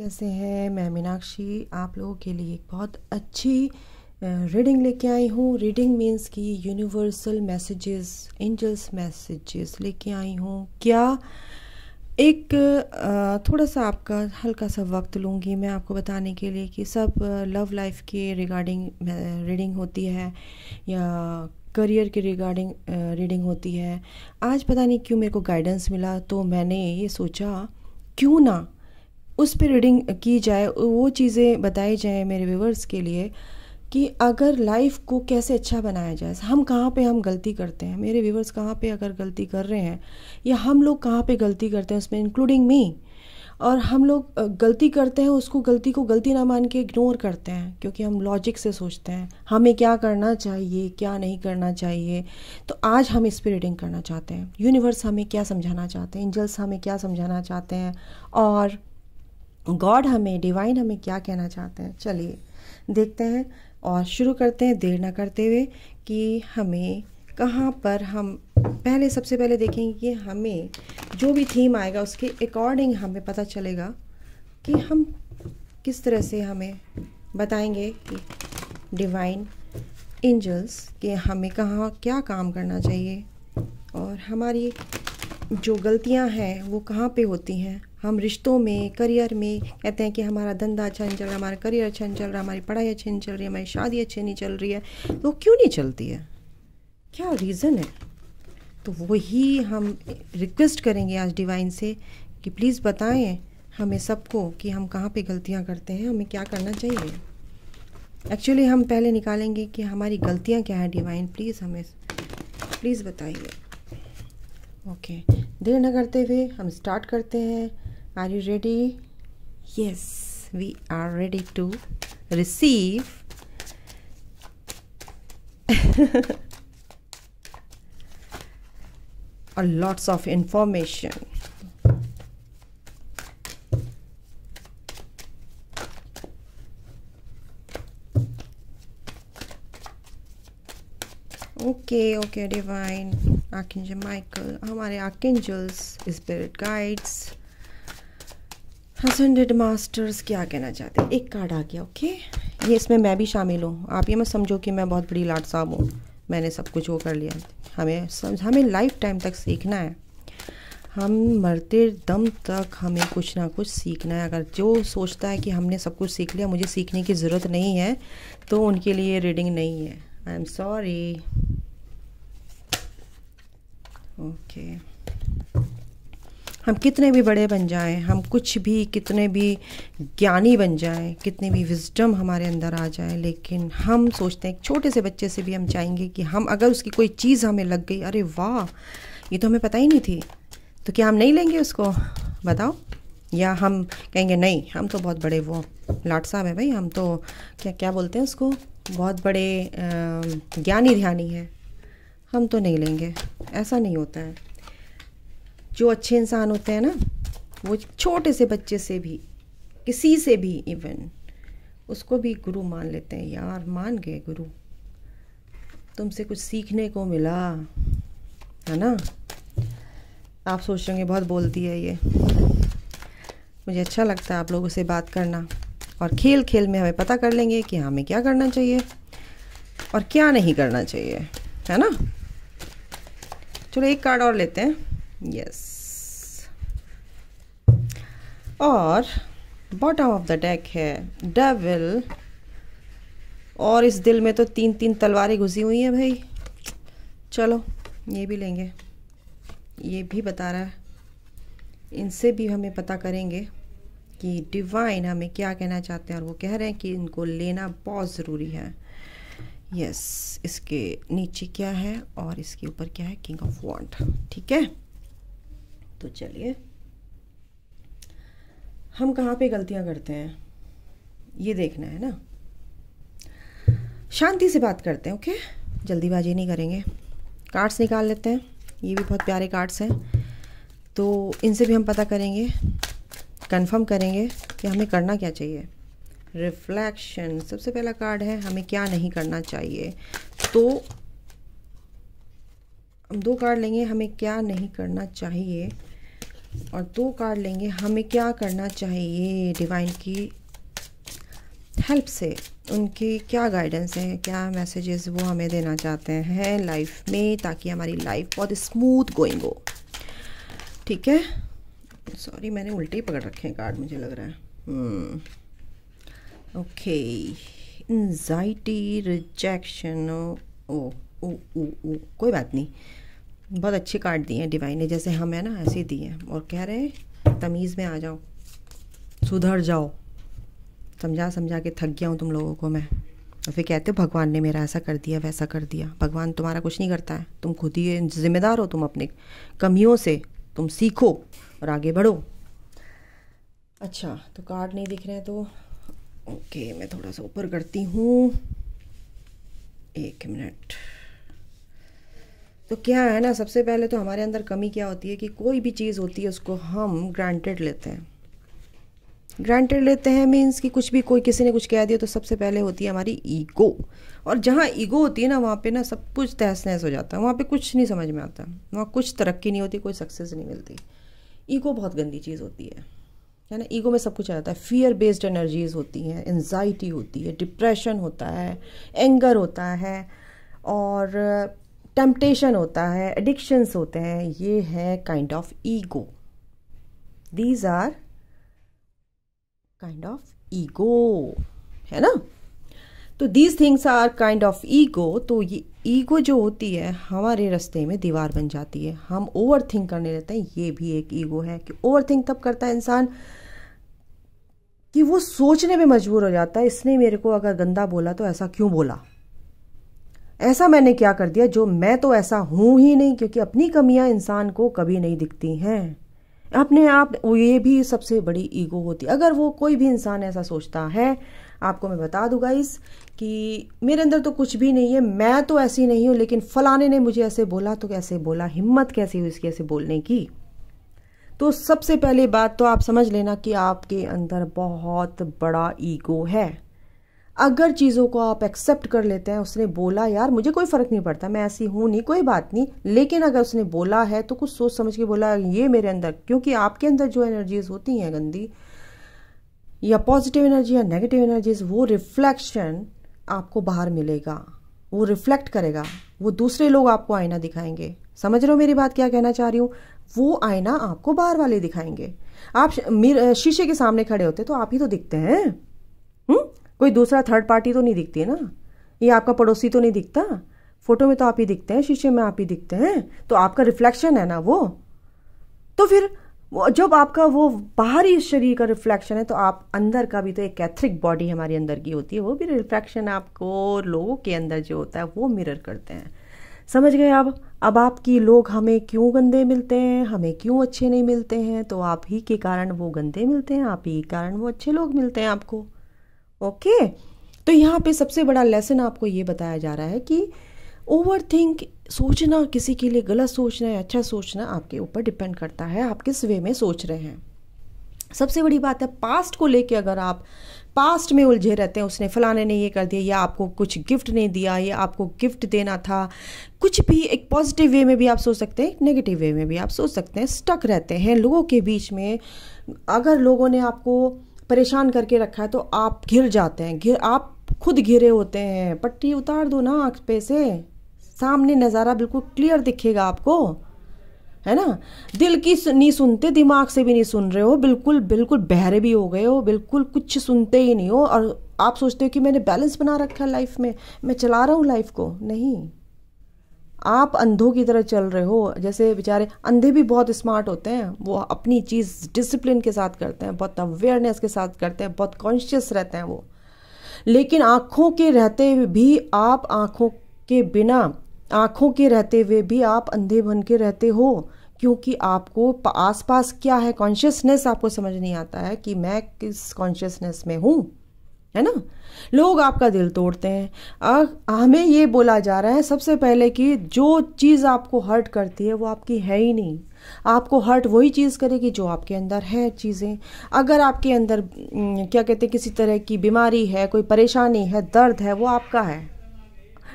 कैसे हैं? मैं मीनाक्षी आप लोगों के लिए एक बहुत अच्छी रीडिंग लेके आई हूँ। रीडिंग मीन्स की यूनिवर्सल मैसेजेस एंजल्स मैसेजेस लेके आई हूँ। क्या एक थोड़ा सा आपका हल्का सा वक्त लूँगी मैं आपको बताने के लिए कि सब लव लाइफ के रिगार्डिंग रीडिंग होती है या करियर के रिगार्डिंग रीडिंग होती है। आज पता नहीं क्यों मेरे को गाइडेंस मिला तो मैंने ये सोचा, क्यों ना उस पर रीडिंग की जाए, वो चीज़ें बताई जाए मेरे व्यूवर्स के लिए कि अगर लाइफ को कैसे अच्छा बनाया जाए, हम कहाँ पे हम गलती करते हैं? मेरे व्यूवर्स कहाँ पे अगर गलती कर रहे हैं? या हम लोग कहाँ पे गलती करते हैं उसमें इंक्लूडिंग मी और हम लोग गलती करते हैं, उसको गलती को गलती ना मान के इग्नोर करते हैं, क्योंकि हम लॉजिक से सोचते हैं, हमें क्या करना चाहिए, क्या नहीं करना चाहिए? तो आज हम इस पर रीडिंग करना चाहते हैं। यूनिवर्स हमें क्या समझाना चाहते हैं? एंजल्स हमें क्या समझाना चाहते हैं? और गॉड हमें डिवाइन हमें क्या कहना चाहते हैं? चलिए, देखते हैं और शुरू करते हैं देर ना करते हुए कि हमें कहाँ पर हम पहले, सबसे पहले देखेंगे कि हमें जो भी थीम आएगा, उसके अकॉर्डिंग हमें पता चलेगा कि हम किस तरह से हमें बताएँगे कि डिवाइन एंजल्स के हमें कहाँ, क्या काम करना चाहिए और हमारी जो गलतियाँ हैं, वो कहाँ पे होती हैं? हम रिश्तों में, करियर में कहते हैं कि हमारा धंधा अच्छा नहीं चल रहा, हमारा करियर अच्छा नहीं चल रहा, हमारी पढ़ाई अच्छी नहीं चल रही है हमारी शादी अच्छी नहीं चल रही है तो क्यों नहीं चलती है? क्या रीज़न है? तो वही हम रिक्वेस्ट करेंगे आज डिवाइन से कि प्लीज़ बताएँ हमें सबको कि हम कहाँ पे गलतियाँ करते हैं, हमें क्या करना चाहिए? एक्चुअली हम पहले निकालेंगे कि हमारी गलतियाँ क्या हैं डिवाइन प्लीज़ हमें प्लीज़ बताइए। ओके देर न करते हुए हम स्टार्ट करते हैं। Are you ready yes we are ready to receive और lots of information okay okay divine archangel Michael हमारे archangels spirit guides ascended masters क्या कहना चाहते हैं? एक कार्ड आ गया ओके ये इसमें मैं भी शामिल हूँ। आप ये मत समझो कि मैं बहुत बड़ी लाट साहब हूँ। मैंने सब कुछ वो कर लिया। हमें समझ, हमें लाइफ टाइम तक सीखना है। हम मरते दम तक हमें कुछ ना कुछ सीखना है। अगर जो सोचता है कि हमने सब कुछ सीख लिया, मुझे सीखने की ज़रूरत नहीं है तो उनके लिए रीडिंग नहीं है। आई एम सॉरी ओके हम कितने भी बड़े बन जाएँ, हम कुछ भी, कितने भी ज्ञानी बन जाएँ, कितने भी विजडम हमारे अंदर आ जाए, लेकिन हम सोचते हैं छोटे से बच्चे से भी हम चाहेंगे कि हम, अगर उसकी कोई चीज़ हमें लग गई, अरे वाह, ये तो हमें पता ही नहीं थी तो क्या हम नहीं लेंगे उसको? बताओ। या हम कहेंगे, नहीं, हम तो बहुत बड़े वो लाट साहब हैं भाई, हम तो क्या क्या बोलते हैं उसको? बहुत बड़े ज्ञानी ध्यानी है। हम तो नहीं लेंगे। ऐसा नहीं होता है। जो अच्छे इंसान होते हैं ना, वो छोटे से बच्चे से भी, किसी से भी इवन उसको भी गुरु मान लेते हैं। यार, मान गए गुरु। तुमसे कुछ सीखने को मिला, है ना? आप सोच रहे बहुत बोलती है ये। मुझे अच्छा लगता है आप लोगों से बात करना। और खेल खेल में हमें पता कर लेंगे कि हमें क्या करना चाहिए और क्या नहीं करना चाहिए, है ना? चलो एक कार्ड और लेते हैं। यस और बॉटम ऑफ़ द डेक है। डेविल और इस दिल में तो तीन तीन तलवारें घुसी हुई हैं भाई। चलो, ये भी लेंगे। ये भी बता रहा है। इनसे भी हमें पता करेंगे कि डिवाइन हमें क्या कहना चाहते हैं और वो कह रहे हैं कि इनको लेना बहुत ज़रूरी है। यस इसके नीचे क्या है और इसके ऊपर क्या है? किंग ऑफ़ वॉन्ट ठीक है? तो चलिए। हम कहाँ पे गलतियाँ करते हैं? ये देखना है ना? शांति से बात करते हैं ओके जल्दीबाजी नहीं करेंगे। कार्ड्स निकाल लेते हैं। ये भी बहुत प्यारे कार्ड्स हैं। तो इनसे भी हम पता करेंगे कंफर्म करेंगे कि हमें करना क्या चाहिए। रिफ्लेक्शन सबसे पहला कार्ड है, हमें क्या नहीं करना चाहिए? तो हम दो कार्ड लेंगे, हमें क्या नहीं करना चाहिए? और दो कार्ड लेंगे, हमें क्या करना चाहिए? डिवाइन की हेल्प से। उनकी क्या गाइडेंस है, क्या मैसेजेस वो हमें देना चाहते हैं लाइफ में, ताकि हमारी लाइफ बहुत स्मूथ गोइंग हो। ठीक है? सॉरी मैंने उल्टे ही पकड़ रखे हैं कार्ड मुझे लग रहा है। ओके एनजाइटी रिजेक्शन ओ ओ ओ ओ कोई बात नहीं। बहुत अच्छे कार्ड दिए हैं डिवाइन ने। जैसे हम है ना, ऐसे दिए हैं। और कह रहे हैं, तमीज़ में आ जाओ। सुधर जाओ। समझा समझा के थक गया हूँ तुम लोगों को मैं। और फिर कहते हो, भगवान ने मेरा ऐसा कर दिया, वैसा कर दिया। भगवान तुम्हारा कुछ नहीं करता है। तुम खुद ही जिम्मेदार हो तुम अपने कमियों से। तुम सीखो और आगे बढ़ो। अच्छा तो कार्ड नहीं दिख रहे हैं तो ओके, मैं थोड़ा सा ऊपर करती हूँ। एक मिनट। तो क्या है ना, सबसे पहले तो हमारे अंदर कमी क्या होती है कि कोई भी चीज़ होती है, उसको हम ग्रांटेड लेते हैं। ग्रांटेड लेते हैं मीन्स कि कुछ भी कोई किसी ने कुछ कह दिया तो सबसे पहले होती है हमारी ईगो और जहाँ ईगो होती है ना, वहाँ पे ना सब कुछ तहस नहस हो जाता है। वहाँ पे कुछ नहीं समझ में आता। वहाँ कुछ तरक्की नहीं होती, कोई सक्सेस नहीं मिलती। ईगो बहुत गंदी चीज़ होती है। है ना? ईगो में सब कुछ आ जाता है। फियर बेस्ड एनर्जीज होती हैं एनजाइटी होती है डिप्रेशन होता है एंगर होता है, और टेम्पटेशन होता है एडिक्शंस होते हैं। ये है kind of ego these are kind of ego है ना? तो these things are kind of ego तो ये ईगो जो होती है, हमारे रास्ते में दीवार बन जाती है। हम ओवर थिंक करने रहते हैं। ये भी एक ईगो है कि ओवर थिंक तब करता है इंसान कि वो सोचने में मजबूर हो जाता है, इसने मेरे को अगर गंदा बोला तो ऐसा क्यों बोला? ऐसा मैंने क्या कर दिया? जो मैं तो ऐसा हूँ ही नहीं, क्योंकि अपनी कमियाँ इंसान को कभी नहीं दिखती हैं। अपने आप ये भी सबसे बड़ी ईगो होती है। अगर वो कोई भी इंसान ऐसा सोचता है, आपको मैं बता दूँगा इस कि मेरे अंदर तो कुछ भी नहीं है, मैं तो ऐसी नहीं हूँ, लेकिन फलाने ने मुझे ऐसे बोला तो कैसे बोला? हिम्मत कैसी हुई इसकी ऐसे बोलने की? तो सबसे पहले बात तो आप समझ लेना कि आपके अंदर बहुत बड़ा ईगो है। अगर चीज़ों को आप एक्सेप्ट कर लेते हैं, उसने बोला, यार, मुझे कोई फ़र्क नहीं पड़ता, मैं ऐसी हूँ, नहीं, कोई बात नहीं। लेकिन अगर उसने बोला है तो कुछ सोच समझ के बोला, ये मेरे अंदर, क्योंकि आपके अंदर जो एनर्जीज होती हैं गंदी, या पॉजिटिव एनर्जी या नेगेटिव एनर्जीज वो रिफ्लेक्शन आपको बाहर मिलेगा, वो रिफ्लेक्ट करेगा, वो दूसरे लोग आपको आईना दिखाएँगे। समझ रहे हो मेरी बात क्या कहना चाह रही हूँ? वो आईना आपको बाहर वाले दिखाएँगे। आप शीशे के सामने खड़े होते तो आप ही तो दिखते हैं। हुँ? कोई दूसरा थर्ड पार्टी तो नहीं दिखती है ना? ये आपका पड़ोसी तो नहीं दिखता? फ़ोटो में तो आप ही दिखते हैं, शीशे में आप ही दिखते हैं। तो आपका रिफ्लेक्शन है ना वो? तो फिर जब आपका वो बाहरी शरीर का रिफ्लेक्शन है तो आप अंदर का भी तो एक कैथरिक बॉडी हमारी अंदर की होती है, वो भी रिफ्लेक्शन आपको लोगों के अंदर जो होता है, वो मिरर करते हैं। समझ गए अब अब आपकी लोग हमें क्यों गंदे मिलते हैं? हमें क्यों अच्छे नहीं मिलते हैं? तो आप ही के कारण वो गंदे मिलते हैं, आप ही के कारण वो अच्छे लोग मिलते हैं आपको। ओके? तो यहाँ पे सबसे बड़ा लेसन आपको ये बताया जा रहा है कि ओवर थिंक सोचना किसी के लिए गलत सोचना या अच्छा सोचना आपके ऊपर डिपेंड करता है, आप किस वे में सोच रहे हैं। सबसे बड़ी बात है पास्ट को लेके अगर आप पास्ट में उलझे रहते हैं, उसने, फलाने ने ये कर दिया, या आपको कुछ गिफ्ट नहीं दिया, या आपको गिफ्ट देना था। कुछ भी एक पॉजिटिव वे में भी आप सोच सकते हैं, नेगेटिव वे में भी आप सोच सकते हैं स्टक रहते हैं। लोगों के बीच में अगर लोगों ने आपको परेशान करके रखा है तो आप घिर जाते हैं, घिर, आप खुद घिरे होते हैं। पट्टी उतार दो ना आँख पे से, सामने नज़ारा बिल्कुल क्लियर दिखेगा आपको। है ना? दिल की नहीं सुनते, दिमाग से भी नहीं सुन रहे हो, बिल्कुल बिल्कुल बहरे भी हो गए हो, बिल्कुल कुछ सुनते ही नहीं हो, और आप सोचते हो कि मैंने बैलेंस बना रखा है लाइफ में, मैं चला रहा हूँ लाइफ को? नहीं। आप अंधों की तरह चल रहे हो, जैसे बेचारे अंधे भी बहुत स्मार्ट होते हैं, वो अपनी चीज़ डिसिप्लिन के साथ करते हैं, बहुत अवेयरनेस के साथ करते हैं, बहुत कॉन्शियस रहते हैं वो। लेकिन आँखों के रहते भी आप आँखों के बिना आँखों के रहते हुए भी आप अंधे बन के रहते हो, क्योंकि आपको आसपास क्या है? कॉन्शियसनेस आपको समझ नहीं आता है कि मैं किस कॉन्शियसनेस में हूँ, है ना? लोग आपका दिल तोड़ते हैं। हमें ये बोला जा रहा है सबसे पहले कि जो चीज़ आपको हर्ट करती है वो आपकी है ही नहीं। आपको हर्ट वही चीज़ करेगी जो आपके अंदर है चीज़ें। अगर आपके अंदर क्या कहते हैं, किसी तरह की बीमारी है, कोई परेशानी है, दर्द है, वो आपका है।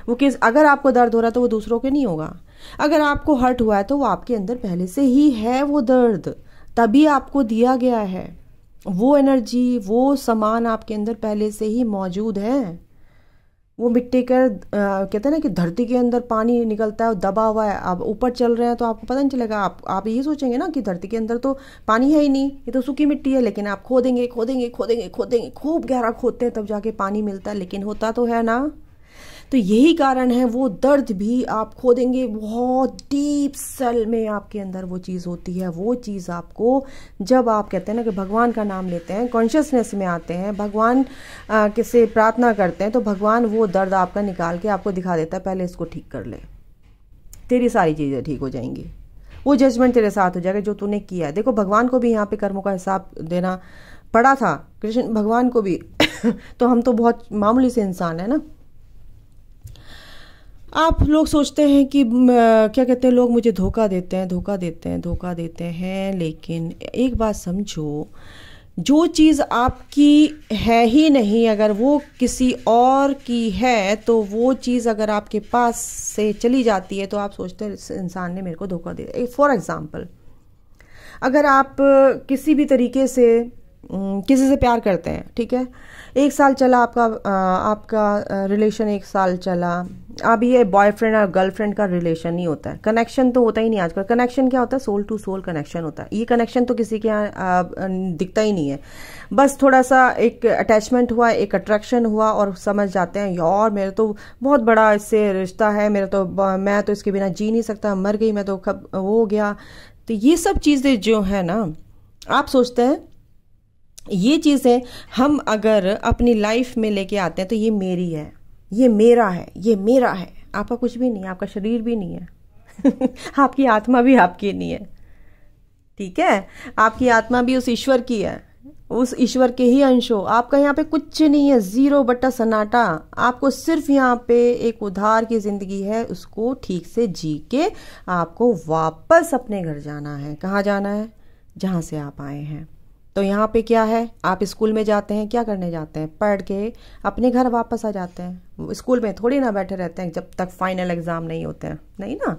वो किस अगर आपको दर्द हो रहा है तो वो दूसरों के नहीं होगा। अगर आपको हर्ट हुआ है तो वो आपके अंदर पहले से ही है वो दर्द। तभी आपको दिया गया है। वो एनर्जी, वो सामान आपके अंदर पहले से ही मौजूद है। वो मिट्टी का कहते हैं ना कि धरती के अंदर पानी निकलता है दबा हुआ है। आप ऊपर चल रहे हैं तो आपको पता नहीं चलेगा। आप आप ये सोचेंगे ना कि धरती के अंदर तो पानी है ही नहीं। ये तो सूखी मिट्टी है, लेकिन आप खोदेंगे खोदेंगे खोदेंगे खोदेंगे। खूब गहरा खोदते हैं तब जाके पानी मिलता है, लेकिन होता तो है ना। तो यही कारण है, वो दर्द भी आप खो देंगे। बहुत डीप सेल में आपके अंदर वो चीज़ होती है, वो चीज़ आपको जब आप कहते हैं ना कि भगवान का नाम लेते हैं कॉन्शियसनेस में आते हैं, भगवान किसे प्रार्थना करते हैं तो भगवान वो दर्द आपका निकाल के आपको दिखा देता है, पहले इसको ठीक कर ले। तेरी सारी चीज़ें ठीक हो जाएँगी। वो जजमेंट तेरे साथ हो जाएगा, जो तूने किया है। देखो, भगवान को भी यहाँ पे कर्मों का हिसाब देना पड़ा था। कृष्ण, भगवान को भी तो हम तो बहुत मामूली से इंसान है ना। आप लोग सोचते हैं कि क्या कहते हैं, लोग मुझे धोखा देते हैं, धोखा देते हैं, धोखा देते हैं, लेकिन एक बात समझो, जो चीज़ आपकी है ही नहीं, अगर वो किसी और की है तो वो चीज़ अगर आपके पास से चली जाती है तो आप सोचते हैं, इस इंसान ने मेरे को धोखा दिया। फॉर एग्ज़ाम्पल अगर आप किसी भी तरीके से किसी से प्यार करते हैं, ठीक है? एक साल चला आपका आपका रिलेशन एक साल चला। अब ये बॉयफ्रेंड और गर्लफ्रेंड का रिलेशन ही होता है। कनेक्शन तो होता ही नहीं आजकल। कनेक्शन क्या होता है? सोल टू सोल कनेक्शन होता है। ये कनेक्शन तो किसी के यहाँ दिखता ही नहीं है। बस थोड़ा सा एक अटैचमेंट हुआ, एक अट्रैक्शन हुआ और समझ जाते हैं, यार, मेरे तो बहुत बड़ा इससे रिश्ता है। मेरा तो मैं तो इसके बिना जी नहीं सकता। मर गई मैं तो वो हो गया। तो ये सब चीज़ें जो है ना, आप सोचते हैं ये चीज़ें हम अगर अपनी लाइफ में लेके आते हैं तो ये मेरी है, ये मेरा है, ये मेरा है। आपका कुछ भी नहीं है, आपका शरीर भी नहीं है। आपकी आत्मा भी आपकी नहीं है। ठीक है? आपकी आत्मा भी उस ईश्वर की है, उस ईश्वर के ही अंश हो। आपका यहाँ पे कुछ नहीं है ज़ीरो बट्टा सन्नाटा। आपको सिर्फ़ यहाँ पे एक उधार की ज़िंदगी है, उसको ठीक से जी के आपको वापस अपने घर जाना है। कहाँ जाना है? जहाँ से आप आए हैं। तो यहाँ पे क्या है? आप स्कूल में जाते हैं क्या करने जाते हैं? पढ़ के अपने घर वापस आ जाते हैं। स्कूल में थोड़ी ना बैठे रहते हैं जब तक फाइनल एग्ज़ाम नहीं होते हैं। नहीं ना?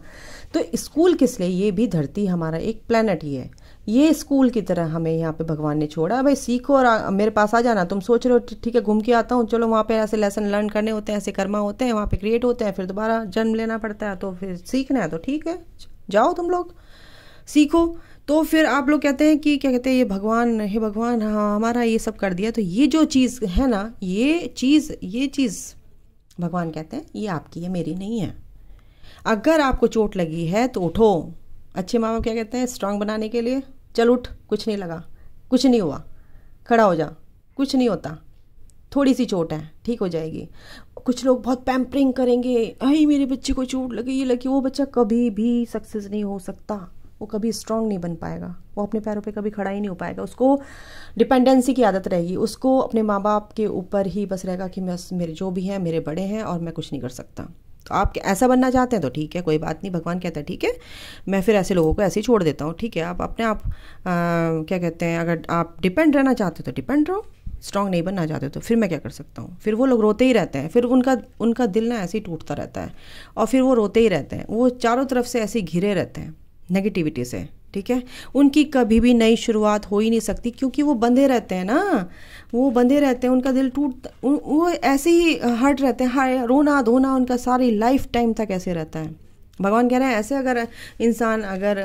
तो स्कूल किस लिए? ये भी धरती हमारा एक प्लानट ही है। ये स्कूल की तरह हमें यहाँ पे भगवान ने छोड़ा। भाई सीखो और आ, मेरे पास आ जाना। तुम सोच रहे हो ठीक है घूम के आता हूँ। चलो वहाँ पे ऐसे लेसन लर्न करने होते हैं ऐसे कर्मा होते हैं वहाँ पे क्रिएट होते हैं फिर दोबारा जन्म लेना पड़ता है तो फिर सीखना है तो ठीक है। जाओ तुम लोग। सीखो। तो फिर आप लोग कहते हैं कि, क्या कहते हैं, ये भगवान, हे भगवान हाँ हमारा ये सब कर दिया। तो ये जो चीज़ है ना, ये चीज़ ये चीज़ भगवान कहते हैं, ये आपकी है, मेरी नहीं है। अगर आपको चोट लगी है तो उठो। अच्छे माँ बाप क्या कहते हैं स्ट्रांग बनाने के लिए, चल उठ, कुछ नहीं लगा, कुछ नहीं हुआ, खड़ा हो जा, कुछ नहीं होता। थोड़ी सी चोट है, ठीक हो जाएगी। कुछ लोग बहुत पैम्परिंग करेंगे आई मेरे बच्चे को चोट लगी ये लगी, वो बच्चा कभी भी सक्सेस नहीं हो सकता। वो कभी स्ट्रांग नहीं बन पाएगा। वो अपने पैरों पे कभी खड़ा ही नहीं हो पाएगा। उसको डिपेंडेंसी की आदत रहेगी। उसको अपने माँ बाप के ऊपर ही बस रहेगा कि मैं मेरे जो भी हैं मेरे बड़े हैं और मैं कुछ नहीं कर सकता। तो आप ऐसा बनना चाहते हैं तो ठीक है कोई बात नहीं भगवान कहता है ठीक है मैं फिर ऐसे लोगों को ऐसे ही छोड़ देता हूँ ठीक है आप अपने आप आ, क्या कहते हैं अगर आप डिपेंड रहना चाहते हो तो डिपेंड रहो स्ट्रांग नहीं बनना चाहते तो फिर मैं क्या कर सकता हूँ? फिर वो लोग रोते ही रहते हैं। फिर उनका उनका दिल ना ऐसे ही टूटता रहता है और फिर वो रोते ही रहते हैं। वो चारों तरफ़ से ऐसे ही घिरे रहते हैं। नेगेटिविटी से, ठीक है? उनकी कभी भी नई शुरुआत हो ही नहीं सकती, क्योंकि वो बंधे रहते हैं ना। वो बंधे रहते हैं, उनका दिल टूट वो ऐसे ही हर्ट रहते हैं रोना, धोना, उनका सारी लाइफ टाइम तक ऐसे रहता है। भगवान कह रहे हैं, ऐसे अगर इंसान अगर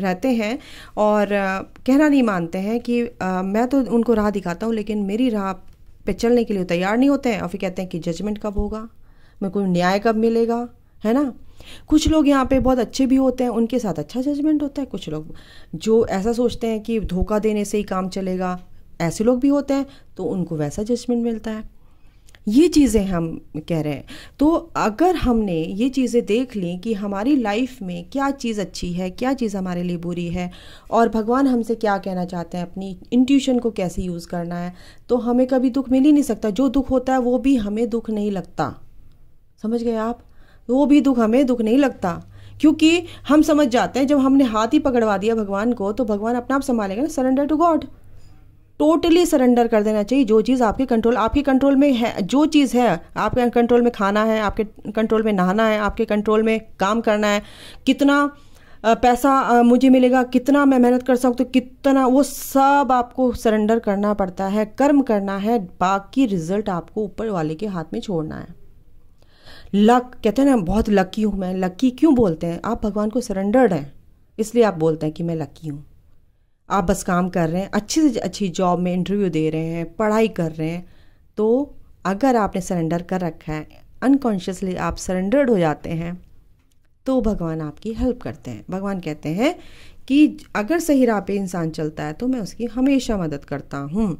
रहते हैं और कहना नहीं मानते हैं कि मैं तो उनको राह दिखाता हूँ, लेकिन मेरी राह पे चलने के लिए तैयार नहीं होते हैं, और फिर कहते हैं कि जजमेंट कब होगा? मेरे को न्याय कब मिलेगा? है ना? कुछ लोग यहाँ पे बहुत अच्छे भी होते हैं, उनके साथ अच्छा जजमेंट होता है। कुछ लोग जो ऐसा सोचते हैं कि धोखा देने से ही काम चलेगा, ऐसे लोग भी होते हैं तो उनको वैसा जजमेंट मिलता है। ये चीज़ें हम कह रहे हैं। तो अगर हमने ये चीज़ें देख ली कि हमारी लाइफ में क्या चीज़ अच्छी है, क्या चीज़ हमारे लिए बुरी है, और भगवान हमसे क्या कहना चाहते हैं, अपनी इंट्यूशन को कैसे यूज़ करना है तो हमें कभी दुख मिल ही नहीं सकता। जो दुख होता है, वो भी हमें दुख नहीं लगता। समझ गए आप? वो भी दुख, हमें दुख नहीं लगता। क्योंकि हम समझ जाते हैं, जब हमने हाथ ही पकड़वा दिया भगवान को तो भगवान अपना आप संभालेगा ना। Surrender to God totally surrender कर देना चाहिए। जो चीज़ आपके कंट्रोल आपके कंट्रोल में है, जो चीज़ है, आपके कंट्रोल में खाना है, आपके कंट्रोल में नहाना है, आपके कंट्रोल में काम करना है, कितना पैसा मुझे मिलेगा, कितना मैं मेहनत कर सकती हूँ, कितना, वो सब आपको सरेंडर करना पड़ता है, कर्म करना है, बाकी रिज़ल्ट आपको ऊपर वाले के हाथ में छोड़ना है। लक कहते हैं ना, बहुत लकी हूँ मैं। लकी क्यों बोलते हैं? आप भगवान को सरेंडर्ड हैं। इसलिए आप बोलते हैं कि मैं लकी हूँ। आप बस काम कर रहे हैं, अच्छी से अच्छी जॉब में इंटरव्यू दे रहे हैं, पढ़ाई कर रहे हैं। तो अगर आपने सरेंडर कर रखा है अनकॉन्शियसली आप सरेंडर्ड हो जाते हैं तो भगवान आपकी हेल्प करते हैं। भगवान कहते हैं कि अगर सही राह पे इंसान चलता है तो मैं उसकी हमेशा मदद करता हूँ।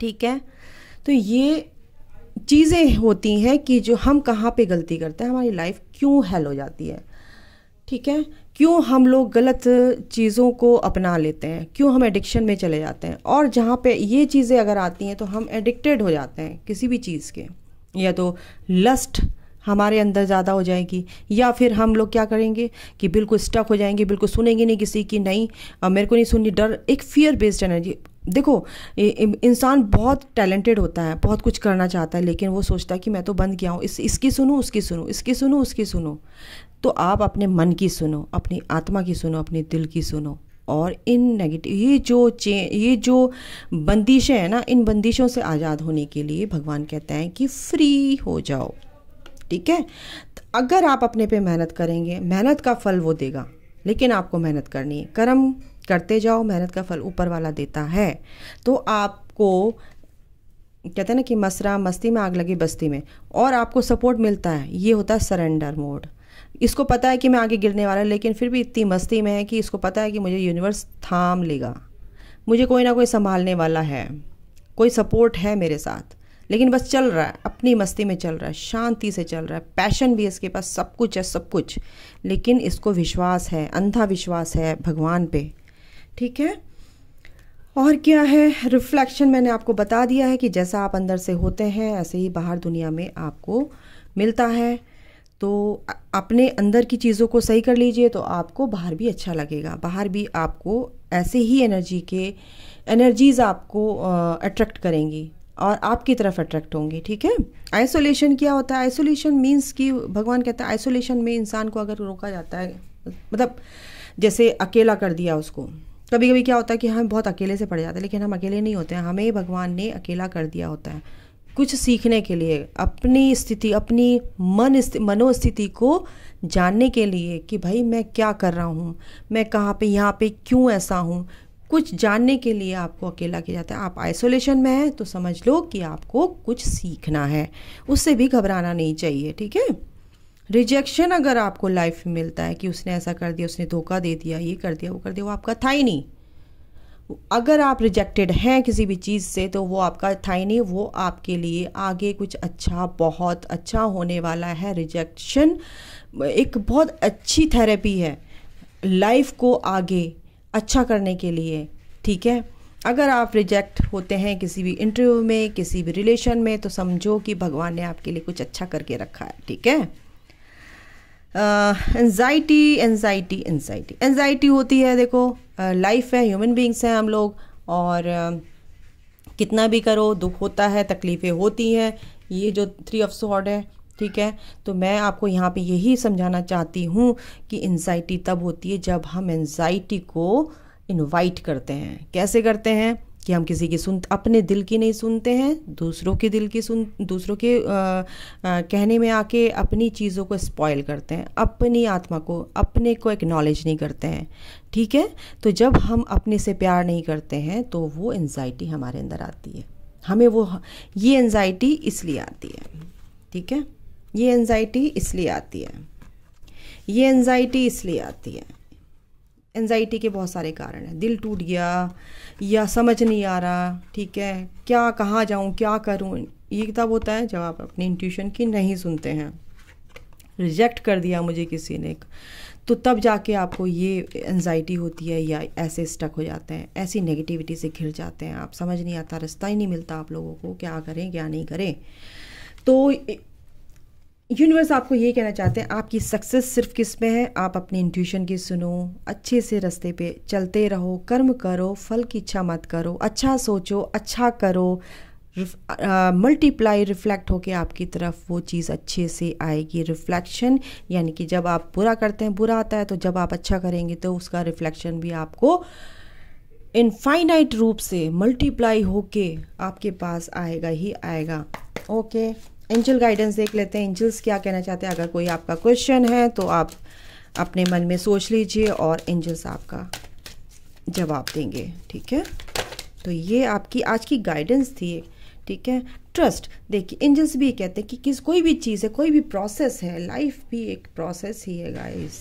ठीक है? तो ये चीज़ें होती हैं कि जो हम कहाँ पे गलती करते हैं, हमारी लाइफ क्यों हेल हो जाती है? ठीक है? क्यों हम लोग गलत चीज़ों को अपना लेते हैं? क्यों हम एडिक्शन में चले जाते हैं? और जहाँ पे ये चीज़ें अगर आती हैं तो हम एडिक्टेड हो जाते हैं किसी भी चीज़ के। या तो लस्ट हमारे अंदर ज़्यादा हो जाएगी, या फिर हम लोग क्या करेंगे कि बिल्कुल स्टक हो जाएँगे, बिल्कुल सुनेंगे नहीं किसी की, नहीं मेरे को नहीं सुननी, डर, एक फियर बेस्ड एनर्जी देखो इंसान बहुत टैलेंटेड होता है, बहुत कुछ करना चाहता है, लेकिन वो सोचता है कि मैं तो बंद गया हूँ। इस, इसकी सुनूँ, उसकी सुनूँ, इसकी सुनूँ, उसकी सुनो। तो आप अपने मन की सुनो, अपनी आत्मा की सुनो, अपने दिल की सुनो। और इन नेगेटिव ये जो चे, ये जो बंदिशें हैं ना, इन बंदिशों से आज़ाद होने के लिए भगवान कहते हैं कि फ्री हो जाओ। ठीक है? तो अगर आप अपने पे मेहनत करेंगे, मेहनत का फल वो देगा, लेकिन आपको मेहनत करनी है। कर्म करते जाओ, मेहनत का फल ऊपर वाला देता है। तो आपको, कहते हैं ना कि मसरा, मस्ती में आग लगी बस्ती में, और आपको सपोर्ट मिलता है। ये होता है सरेंडर मोड इसको पता है कि मैं आगे गिरने वाला लेकिन फिर भी इतनी मस्ती में है कि इसको पता है कि मुझे यूनिवर्स थाम लेगा। मुझे कोई ना कोई संभालने वाला है। कोई सपोर्ट है मेरे साथ। लेकिन बस चल रहा है, अपनी मस्ती में चल रहा है, शांति से चल रहा है पैशन भी इसके पास सब कुछ है, सब कुछ। लेकिन इसको विश्वास है, अंधा विश्वास है भगवान पे। ठीक है? और क्या है? रिफ्लेक्शन मैंने आपको बता दिया है कि जैसा आप अंदर से होते हैं, ऐसे ही बाहर दुनिया में आपको मिलता है। तो अपने अंदर की चीज़ों को सही कर लीजिए तो आपको बाहर भी अच्छा लगेगा। बाहर भी आपको ऐसे ही एनर्जी के एनर्जीज आपको अट्रैक्ट करेंगी और आपकी तरफ़ अट्रैक्ट होंगी, ठीक है? आइसोलेशन क्या होता है? आइसोलेशन मीन्स कि भगवान कहता है आइसोलेशन में इंसान को अगर रोका जाता है मतलब जैसे अकेला कर दिया उसको कभी कभी क्या होता है कि हम बहुत अकेले से पड़ जाते हैं, लेकिन हम अकेले नहीं होते हैं। हमें भगवान ने अकेला कर दिया होता है। कुछ सीखने के लिए, अपनी स्थिति, अपनी मन मनोस्थिति को जानने के लिए कि भाई मैं क्या कर रहा हूँ, मैं कहाँ पे, यहाँ पे क्यों ऐसा हूँ, कुछ जानने के लिए आपको अकेला किया जाता है। आप आइसोलेशन में हैं तो समझ लो कि आपको कुछ सीखना है। उससे भी घबराना नहीं चाहिए, ठीक है? रिजेक्शन अगर आपको लाइफ में मिलता है कि उसने ऐसा कर दिया, उसने धोखा दे दिया, ये कर दिया, वो कर दिया, वो आपका था ही नहीं। अगर आप रिजेक्टेड हैं किसी भी चीज़ से तो वो आपका था ही नहीं, वो आपके लिए आगे कुछ अच्छा बहुत अच्छा होने वाला है। रिजेक्शन एक बहुत अच्छी थेरेपी है। लाइफ को आगे अच्छा करने के लिए, ठीक है? अगर आप रिजेक्ट होते हैं किसी भी इंटरव्यू में, किसी भी रिलेशन में तो समझो कि भगवान ने आपके लिए कुछ अच्छा करके रखा है, ठीक है? एनजाइटी एनजाइटी एनजाइटी एनजाइटी होती है देखो लाइफ uh, है ह्यूमन बींग्स हैं हम लोग और uh, कितना भी करो दुख होता है तकलीफ़ें होती हैं ये जो थ्री ऑफ़ सॉर्ड है ठीक है? तो मैं आपको यहाँ पे यही समझाना चाहती हूँ कि एनजाइटी तब होती है जब हम एनजाइटी को इनवाइट करते हैं। कैसे करते हैं? कि हम किसी की सुन अपने दिल की नहीं सुनते हैं दूसरों के दिल की सुन दूसरों के आ, आ, कहने में आके अपनी चीज़ों को स्पॉयल करते हैं अपनी आत्मा को अपने को एक्नॉलेज नहीं करते हैं ठीक है? तो जब हम अपने से प्यार नहीं करते हैं तो वो एनजाइटी हमारे अंदर आती है। हमें वो ये एनजाइटी इसलिए आती है ठीक है? ये एनजाइटी इसलिए आती है। ये एनजाइटी इसलिए आती है। एनजाइटी के बहुत सारे कारण हैं। दिल टूट गया या समझ नहीं आ रहा, ठीक है? क्या, कहाँ जाऊँ, क्या करूँ? ये तब होता है जब आप अपनी इंट्यूशन की नहीं सुनते हैं। रिजेक्ट कर दिया मुझे किसी ने। तो तब जाके आपको ये एनजाइटी होती है या ऐसे स्टक हो जाते हैं, ऐसी नेगेटिविटी से घिर जाते हैं। आप समझ नहीं आता, रास्ता ही नहीं मिलता आप लोगों को, क्या करें, क्या नहीं करें। तो यूनिवर्स आपको ये कहना चाहते हैं, आपकी सक्सेस सिर्फ़ किसमें है? आप अपनी इंट्यूशन की सुनो, अच्छे से रास्ते पे चलते रहो, कर्म करो, फल की इच्छा मत करो अच्छा सोचो अच्छा करो मल्टीप्लाई रिफ्लेक्ट होके आपकी तरफ़ वो चीज़ अच्छे से आएगी। रिफ्लेक्शन यानी कि जब आप बुरा करते हैं, बुरा आता है तो जब आप अच्छा करेंगे तो उसका रिफ्लेक्शन भी आपको इनफाइनाइट रूप से मल्टीप्लाई होके आपके पास आएगा ही आएगा। ओके एंजल गाइडेंस देख लेते हैं, एंजल्स क्या कहना चाहते हैं? अगर कोई आपका क्वेश्चन है तो आप अपने मन में सोच लीजिए और एंजल्स आपका जवाब देंगे, ठीक है? तो ये आपकी आज की गाइडेंस थी, ठीक है? ट्रस्ट देखिए, एंजल्स भी कहते हैं कि किस, कोई भी चीज़ है, कोई भी प्रोसेस है लाइफ भी एक प्रोसेस ही है गाइस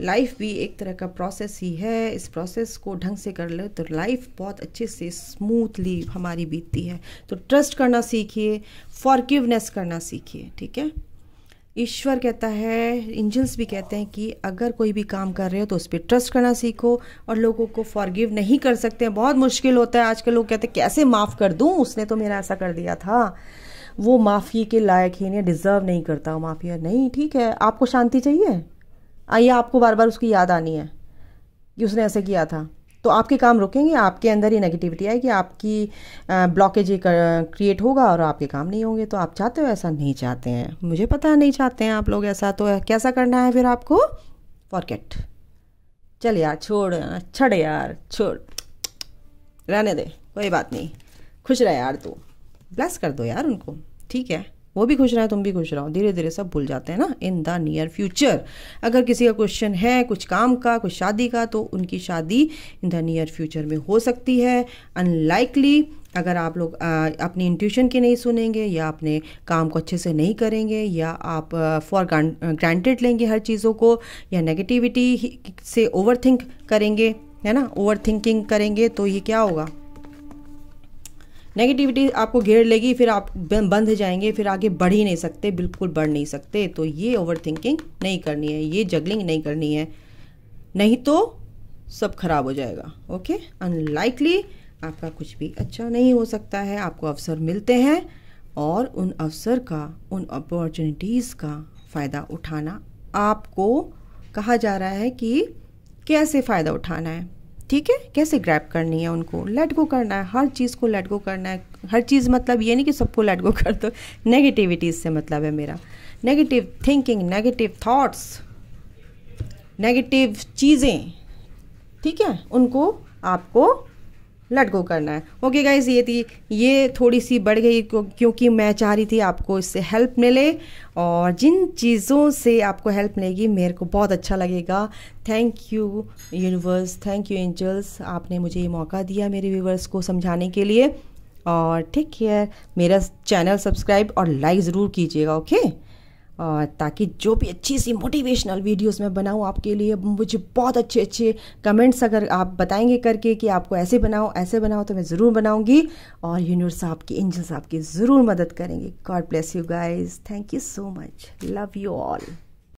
लाइफ भी एक तरह का प्रोसेस ही है। इस प्रोसेस को ढंग से कर ले तो लाइफ बहुत अच्छे से स्मूथली हमारी बीतती है। तो ट्रस्ट करना सीखिए फॉरगिवनेस करना सीखिए, ठीक है? ईश्वर कहता है एंजल्स भी कहते हैं कि अगर कोई भी काम कर रहे हो तो उस पर ट्रस्ट करना सीखो और लोगों को फॉरगिव नहीं कर सकते हैं। बहुत मुश्किल होता है। आजकल लोग कहते हैं, कैसे माफ़ कर दूँ? उसने तो मेरा ऐसा कर दिया था। वो माफ़ी के लायक ही नहीं डिज़र्व नहीं करता माफ़ी। नहीं, ठीक है। आपको शांति चाहिए? आइए आपको बार बार उसकी याद आनी है कि उसने ऐसे किया था। तो आपके काम रुकेंगे, आपके अंदर ही नेगेटिविटी आएगी, आपकी ब्लॉकेज क्रिएट होगा और आपके काम नहीं होंगे। तो आप चाहते हो ऐसा नहीं चाहते हैं? मुझे पता नहीं चाहते हैं आप लोग ऐसा तो कैसा करना है फिर आपको? फॉरकेट चल यार, छोड़, छड़ यार, छोड़। रहने दे, कोई बात नहीं। खुश रहे यार तू। ब्लेस कर दो यार उनको, ठीक है? वो भी खुश रहे, तुम भी खुश रहो। धीरे धीरे सब भूल जाते हैं ना इन द नियर फ्यूचर अगर किसी का क्वेश्चन है, कुछ काम का, कुछ शादी का तो उनकी शादी इन द नियर फ्यूचर में हो सकती है। अनलाइकली अगर आप लोग अपनी इंट्यूशन की नहीं सुनेंगे, या अपने काम को अच्छे से नहीं करेंगे, या आप फॉर ग्रांटेड लेंगे हर चीज़ों को, या नेगेटिविटी से ओवर थिंक करेंगे, है ना? ओवर थिंकिंग करेंगे तो ये क्या होगा? नेगेटिविटी आपको घेर लेगी, फिर आप बंद जाएँगे, फिर आगे बढ़ ही नहीं सकते, बिल्कुल बढ़ नहीं सकते। तो ये ओवर थिंकिंग नहीं करनी है, ये जगलिंग नहीं करनी है। नहीं तो सब खराब हो जाएगा ओके अनलाइकली आपका कुछ भी अच्छा नहीं हो सकता है, आपको अवसर मिलते हैं और उन अवसर का, उन अपॉर्चुनिटीज़ का फ़ायदा उठाना आपको कहा जा रहा है कि कैसे फ़ायदा उठाना है। ठीक है? कैसे ग्रैप करनी है उनको? लेट गो करना है। हर चीज़ को लेट गो करना है। हर चीज़ मतलब ये नहीं कि सबको लेट गो कर दो। नेगेटिविटीज़ से मतलब है मेरा। Negative thinking negative thoughts negative चीज़ें, ठीक है? उनको आपको लेट गो करना है। ओके गाइज़ ये थी, ये थोड़ी सी बढ़ गई क्योंकि मैं चाह रही थी आपको इससे हेल्प मिले और जिन चीज़ों से आपको हेल्प मिलेगी, मेरे को बहुत अच्छा लगेगा। Thank you universe thank you angels आपने मुझे ये मौका दिया मेरे व्यूवर्स को समझाने के लिए। और ठीक है मेरा चैनल सब्सक्राइब और लाइक ज़रूर कीजिएगा ओके okay? ताकि जो भी अच्छी सी मोटिवेशनल वीडियोस मैं बनाऊँ आपके लिए, मुझे बहुत अच्छे अच्छे कमेंट्स अगर आप बताएँगे करके कि आपको ऐसे बनाओ ऐसे बनाओ तो मैं ज़रूर बनाऊँगी। और यूनिवर्स आपकी एंजल्स आपकी ज़रूर मदद करेंगे। God bless you guys thank you so much love you all